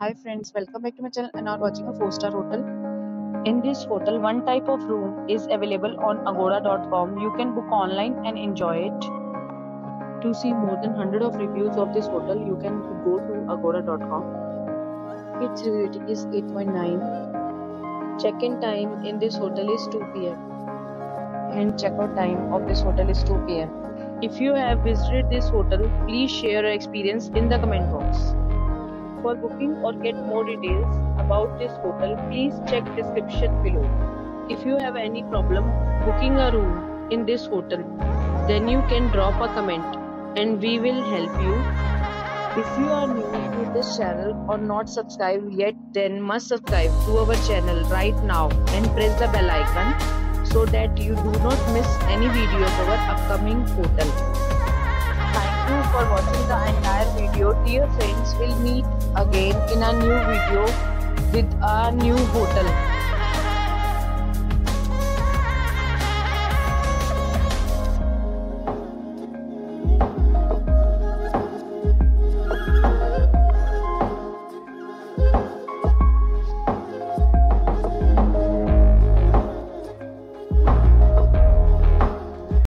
Hi friends, welcome back to my channel and are watching a 4-star hotel. In this hotel, one type of room is available on agoda.com. You can book online and enjoy it. To see more than 100 of reviews of this hotel, you can go to agoda.com. Its rating is 8.9. Check-in time in this hotel is 2 pm and check-out time of this hotel is 2 pm. If you have visited this hotel, please share your experience in the comment box. For booking or get more details about this hotel, please check description below. If you have any problem booking a room in this hotel, then you can drop a comment and we will help you. If you are new to this channel or not subscribed yet, then must subscribe to our channel right now and press the bell icon so that you do not miss any video of our upcoming hotel. Thank you for watching the entire. Dear friends, we'll meet again in a new video with a new hotel.